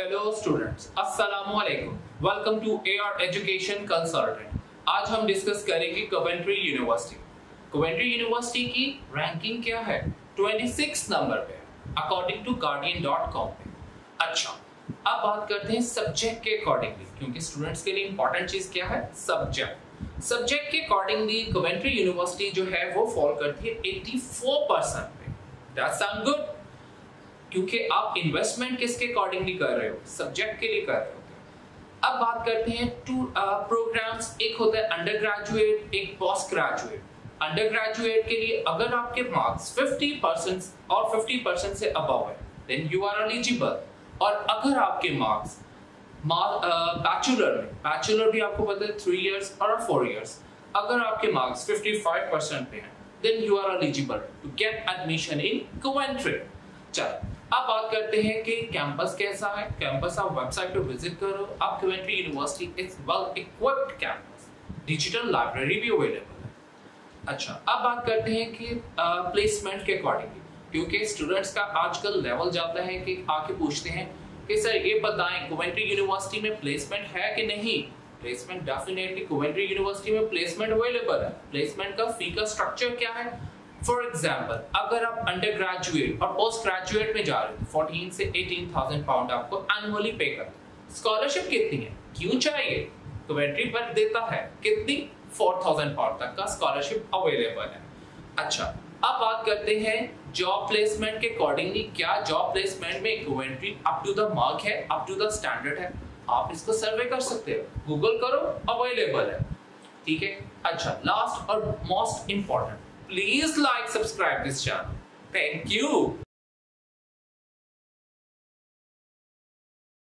Hello students अस्सलाम वालेकुम welcome to AR education consultant आज हम डिस्कस करेंगे कवेंट्री यूनिवर्सिटी कवेंट्री यूनिवर्सिटी की रैंकिंग क्या है? 26 नंबर पे अकॉर्डिंग टू गार्डियन.com पे. अच्छा अब बात करते हैं सब्जेक्ट के अकॉर्डिंगली क्योंकि स्टूडेंट्स के लिए इंपॉर्टेंट चीज़ क्या है? सब्जेक्ट सब्जेक्ट के अकॉर्डिंगली कवेंट्री यूनिवर्सिटी जो है, वो फॉल करती है 84 परसेंट पे. दैट साउंड गुड क्योंकि आप इन्वेस्टमेंट किसके अकॉर्डिंगली कर रहे हो? सब्जेक्ट के लिए कर रहे हो। अब बात करते हैं टू प्रोग्राम्स एक होता है अंडर ग्रेजुएट एक पोस्ट ग्रेजुएट अंडर ग्रेजुएट के लिए अगर आपके मार्क्स 50 परसेंट और 50 परसेंट से अबव है देन यू आर एलिजिबल और अगर आपके मार्क्स बैचलर में बैचलर भी आपको पता है थ्री इयर्स और फोर इयर्स अगर आपके मार्क्स 55 परसेंट पे हैं then you are eligible to get admission in Coventry चलो अब बात करते हैं कि कैंपस कैसा है? कैंपस आप वेबसाइट पे विज़िट करो। आप Coventry university is well equipped campus digital library भी अवेलेबल है। अच्छा अब बात करते हैं कि प्लेसमेंट के अकॉर्डिंगली क्योंकि स्टूडेंट्स का आजकल लेवल जाता है कि आके पूछते हैं कि, सर, ये बताएँ कोवेंट्री यूनिवर्सिटी में प्लेसमेंट है कि नहीं? प्लेसमेंट डेफिनेटली कोवेंट्री यूनिवर्सिटी में प्लेसमेंट अवेलेबल है। प्लेसमेंट का फ़ी का स्ट्रक्चर क्या है? फॉर एग्ज़ाम्पल अगर आप अंडर ग्रेजुएट और पोस्ट ग्रेजुएट में जा रहे हो फोर्टीन से एटीन थाउज़ेंड पाउंड आपको एनुअली पे करते स्कॉलरशिप कितनी है? क्यों चाहिए? कमेंट्री पर देता है। कितनी? फोर थाउज़ेंड पाउंड तक का स्कॉलरशिप अवेलेबल है। अच्छा अब बात करते हैं जॉब प्लेसमेंट के अकॉर्डिंगली क्या जॉब प्लेसमेंट में Coventry up to the mark है अप टू द स्टैंडर्ड है? आप इसको सर्वे कर सकते हो। गूगल करो अवेलेबल है। ठीक है? अच्छा लास्ट और most important please like subscribe this channel. Thank you